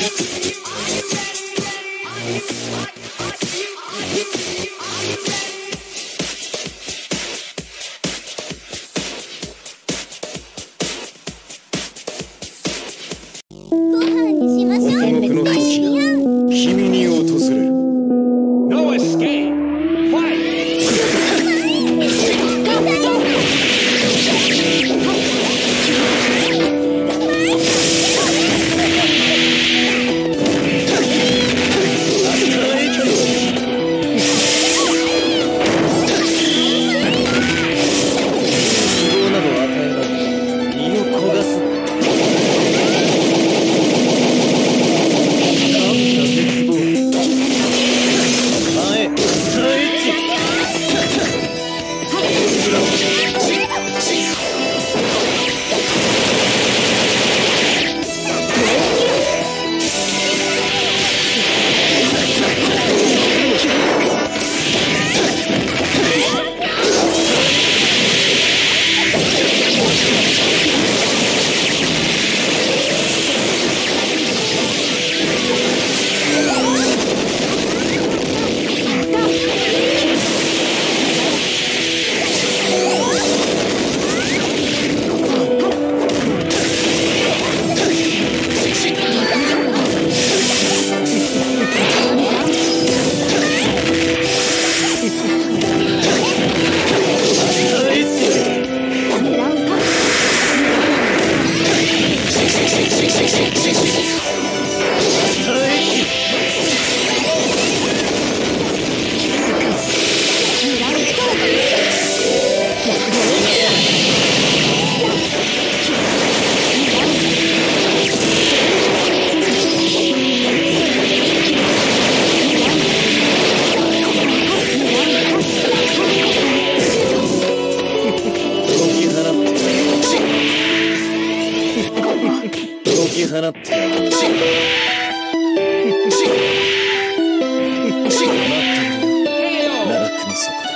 you. きッって。やるしッしッってる奈落の底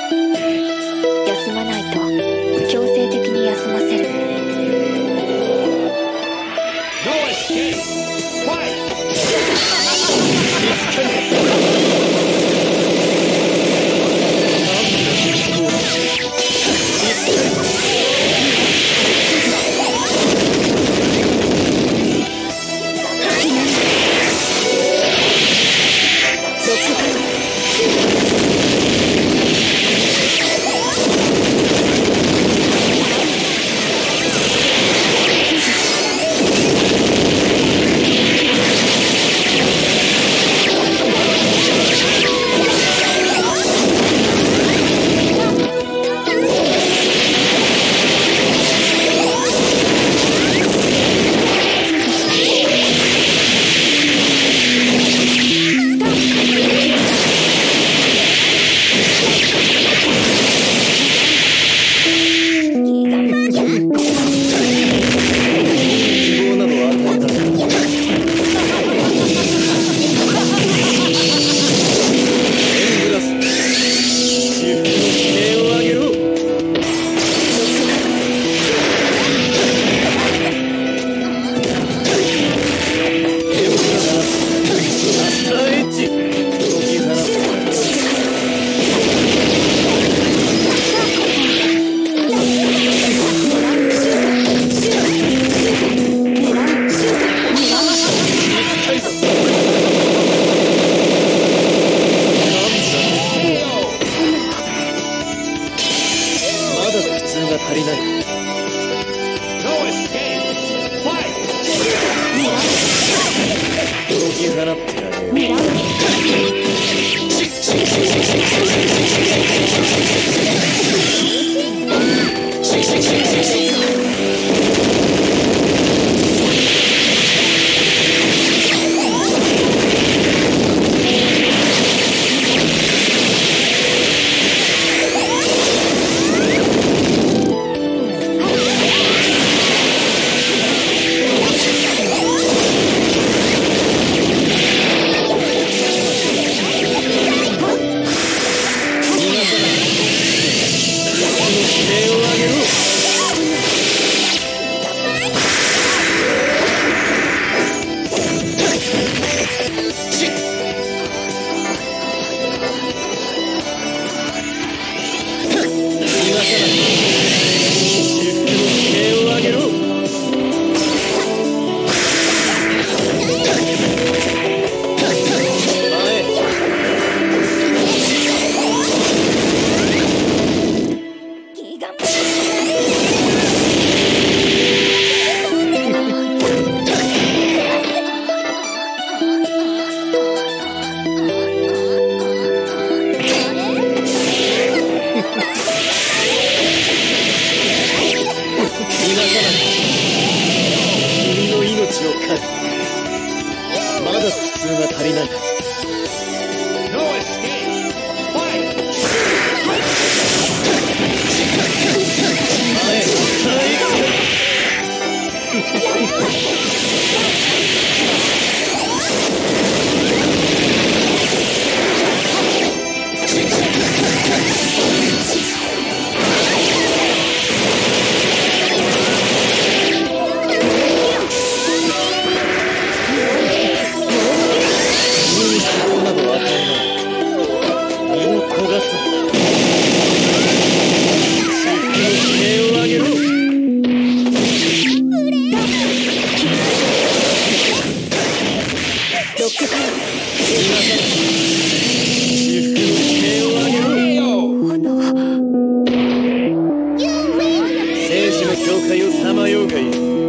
Mira. Harinan. 海をさまようがいい。